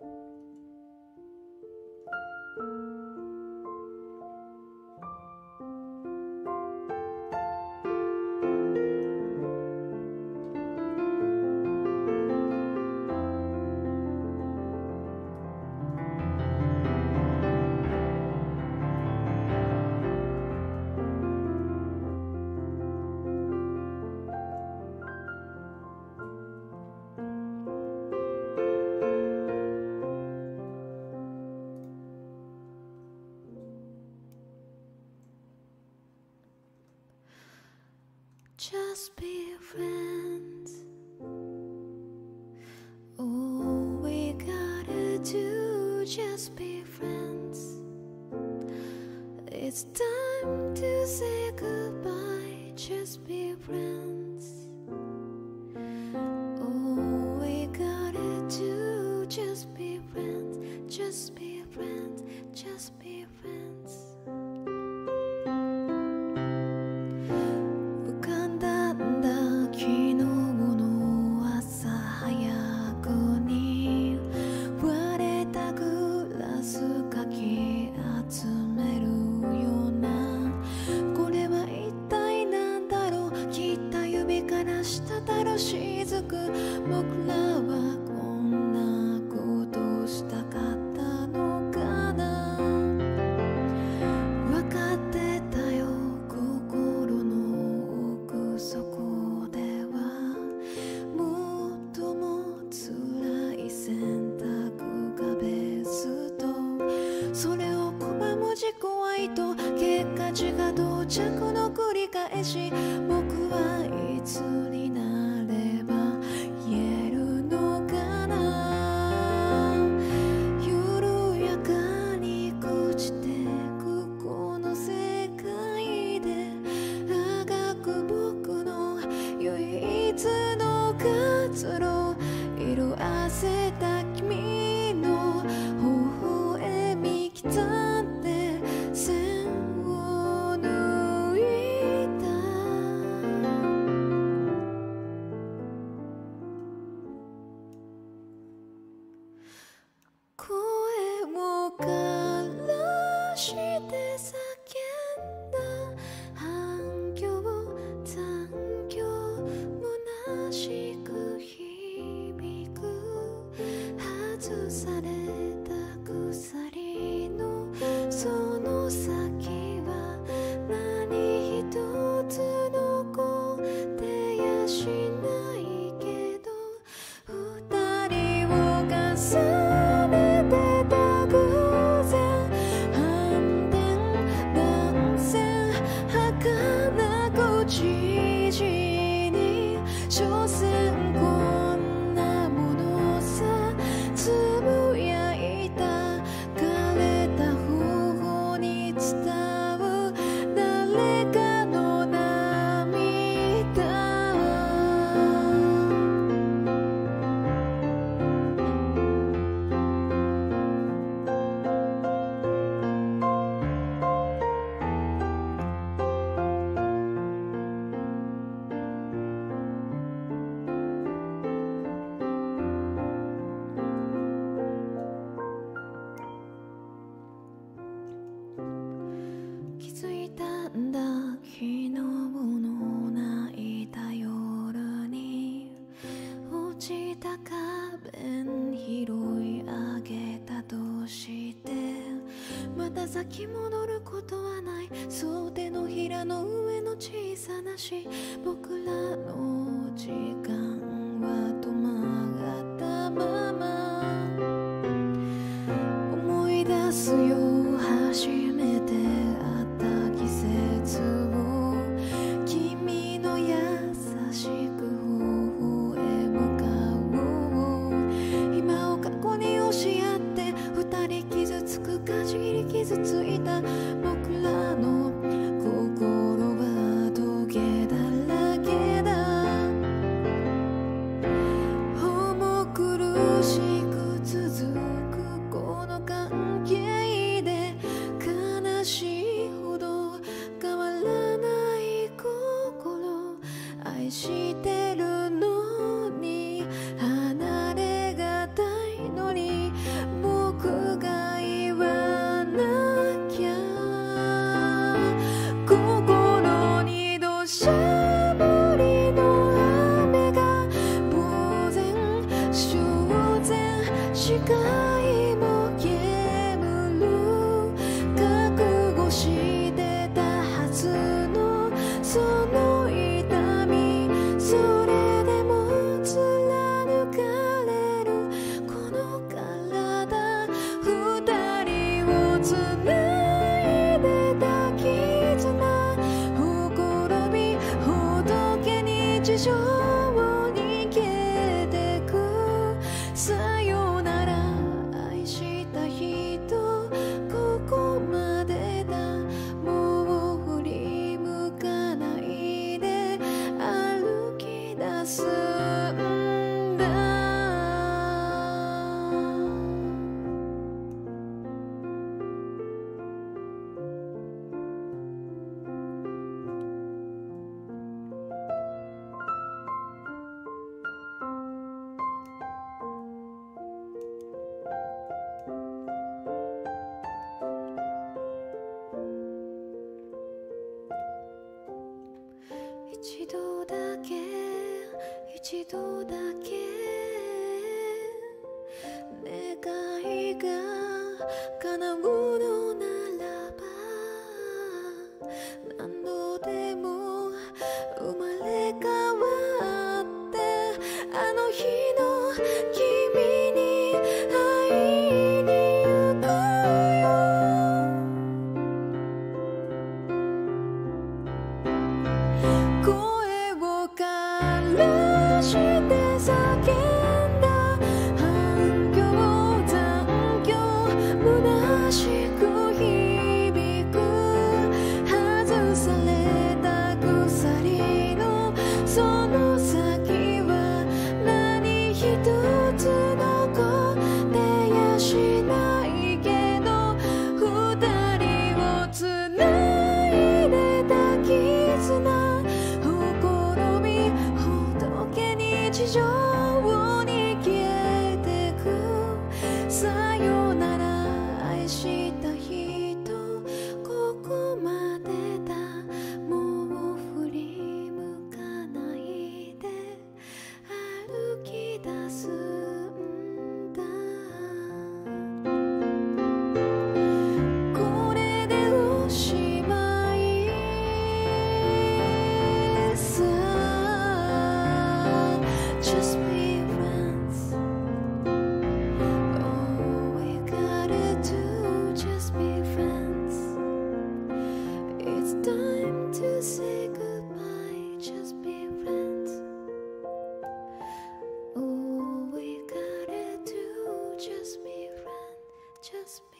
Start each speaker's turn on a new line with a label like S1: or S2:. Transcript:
S1: 嗯。just be friends. All we gotta do, just be friends. It's time to say goodbye, just be friends. たちが到着の繰り返し僕はいつに寂じた壁拾い上げたとしてまた咲き戻ることはない。そう手のひらの上の小さなし。僕らの時間は止まったまま。思い出すよ走一度だけ一度だけ。just be